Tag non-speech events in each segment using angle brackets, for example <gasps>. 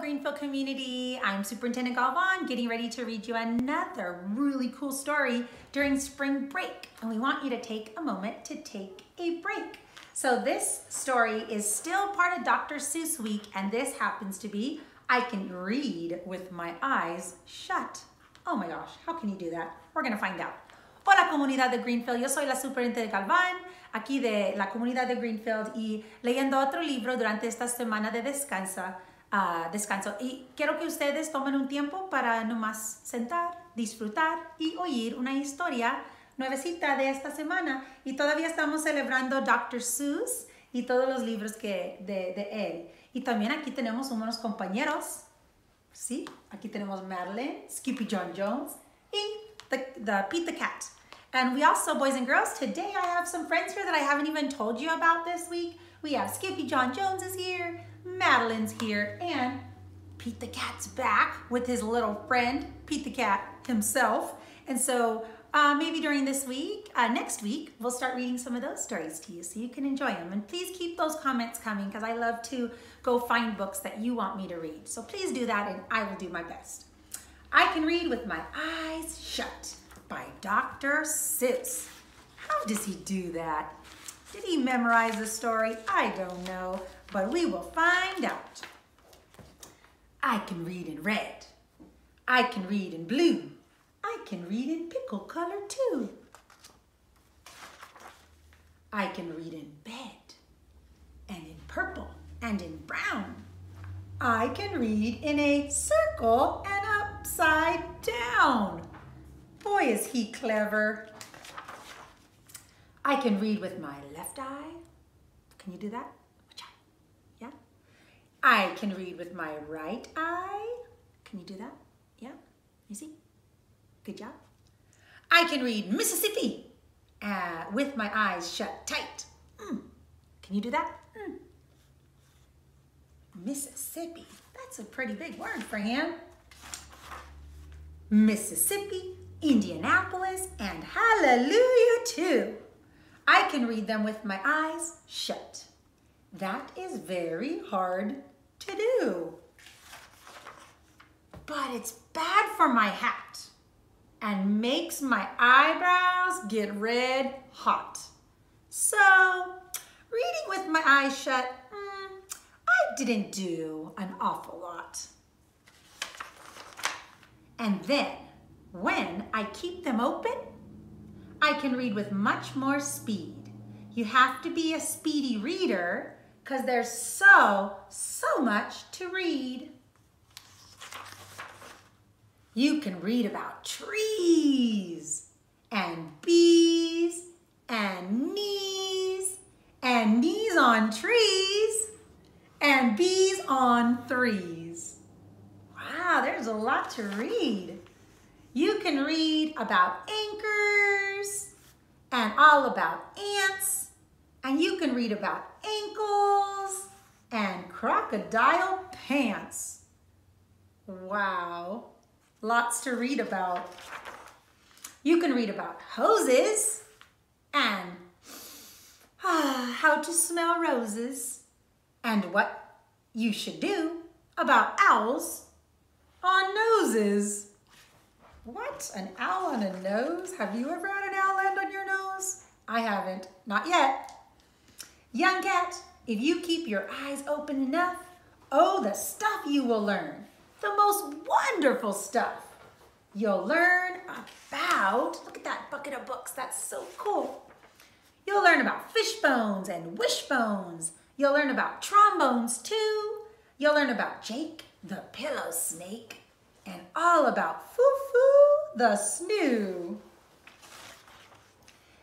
Greenfield community. I'm Superintendent Galvan getting ready to read you another really cool story during spring break. And we want you to take a moment to take a break. So this story is still part of Dr. Seuss Week and this happens to be I can read with my eyes shut. Oh my gosh, how can you do that? We're gonna find out. Hola comunidad de Greenfield, yo soy la Superintendente Galván, aquí de la comunidad de Greenfield y leyendo otro libro durante esta semana de descansa uh, descanso. Y quiero que ustedes tomen un tiempo para nomás sentar, disfrutar y oír una historia nuevecita de esta semana. Y todavía estamos celebrando Dr. Seuss y todos los libros que, de, de él. Y también aquí tenemos unos compañeros. Sí, aquí tenemos Madeline, Skippy John Jones y the, the Pete the Cat. And we also, boys and girls, today I have some friends here that I haven't even told you about this week. We have Skippy John Jones is here, Madeline's here, and Pete the Cat's back with his little friend, Pete the Cat himself. And so uh, maybe during this week, uh, next week, we'll start reading some of those stories to you so you can enjoy them. And please keep those comments coming because I love to go find books that you want me to read. So please do that and I will do my best. I Can Read With My Eyes Shut by Dr. Seuss. How does he do that? Did he memorize the story? I don't know but we will find out. I can read in red. I can read in blue. I can read in pickle color too. I can read in bed and in purple and in brown. I can read in a circle and upside down. Boy, is he clever. I can read with my left eye. Can you do that? Yeah. I can read with my right eye. Can you do that? Yeah? You see? Good job. I can read Mississippi uh, with my eyes shut tight. Mm. Can you do that? Mm. Mississippi. That's a pretty big word for him. Mississippi, Indianapolis, and hallelujah too. I can read them with my eyes shut. That is very hard to do. But it's bad for my hat and makes my eyebrows get red hot. So, reading with my eyes shut, mm, I didn't do an awful lot. And then, when I keep them open, I can read with much more speed. You have to be a speedy reader because there's so, so much to read. You can read about trees and bees and knees and knees on trees and bees on threes. Wow, there's a lot to read. You can read about anchors and all about ants and you can read about ankles and crocodile pants. Wow, lots to read about. You can read about hoses and ah, how to smell roses and what you should do about owls on noses. What? An owl on a nose? Have you ever had an owl land on your nose? I haven't. Not yet. Young cat, if you keep your eyes open enough, oh, the stuff you will learn. The most wonderful stuff. You'll learn about, look at that bucket of books, that's so cool. You'll learn about fish bones and wish bones. You'll learn about trombones too. You'll learn about Jake, the pillow snake, and all about Foo-Foo, the snoo.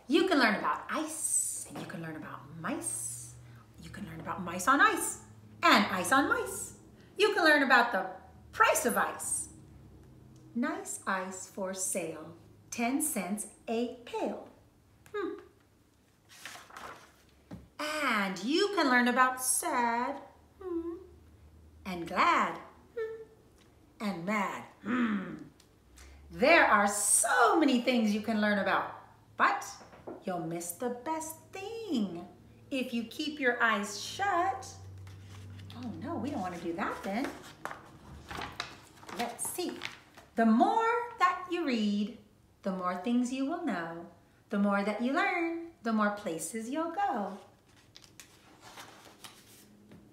You can learn about ice, and you can learn about mice. You can learn about mice on ice and ice on mice. You can learn about the price of ice. Nice ice for sale, 10 cents a pail. Hmm. And you can learn about sad hmm, and glad hmm, and mad. There are so many things you can learn about, but you'll miss the best thing. If you keep your eyes shut, oh no, we don't want to do that then. let's see. The more that you read, the more things you will know. The more that you learn, the more places you'll go.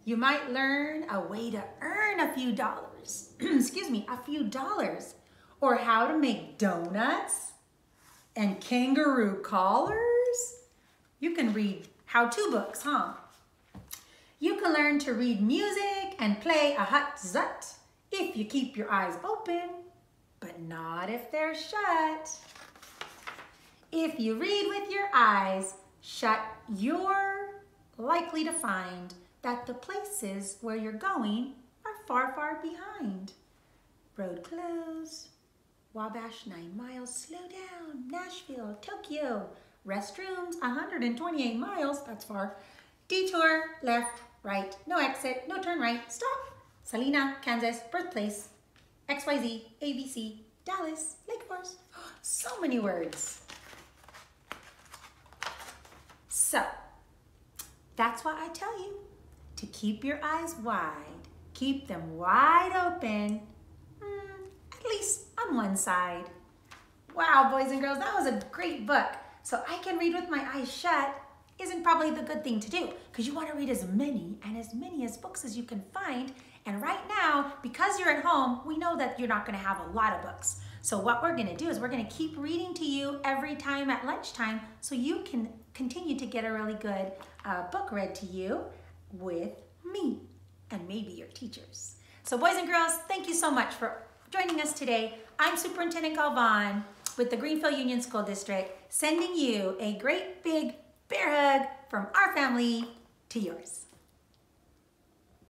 You might learn a way to earn a few dollars. <clears throat> Excuse me, a few dollars. Or how to make donuts and kangaroo collars. You can read how-to books, huh? You can learn to read music and play a Hut-Zut if you keep your eyes open, but not if they're shut. If you read with your eyes shut, you're likely to find that the places where you're going are far, far behind. Road closed, Wabash, nine miles, slow down, Nashville, Tokyo, restrooms, 128 miles, that's far. Detour, left, right, no exit, no turn right, stop. Salina, Kansas, birthplace, XYZ, ABC, Dallas, Lake Forest. <gasps> So many words. So, that's why I tell you to keep your eyes wide. Keep them wide open, mm, at least on one side. Wow, boys and girls, that was a great book. So I can read with my eyes shut isn't probably the good thing to do because you want to read as many and as many as books as you can find. And right now, because you're at home, we know that you're not going to have a lot of books. So what we're going to do is we're going to keep reading to you every time at lunchtime so you can continue to get a really good uh, book read to you with me and maybe your teachers. So boys and girls, thank you so much for joining us today. I'm Superintendent Galvan with the Greenfield Union School District, sending you a great big bear hug from our family to yours.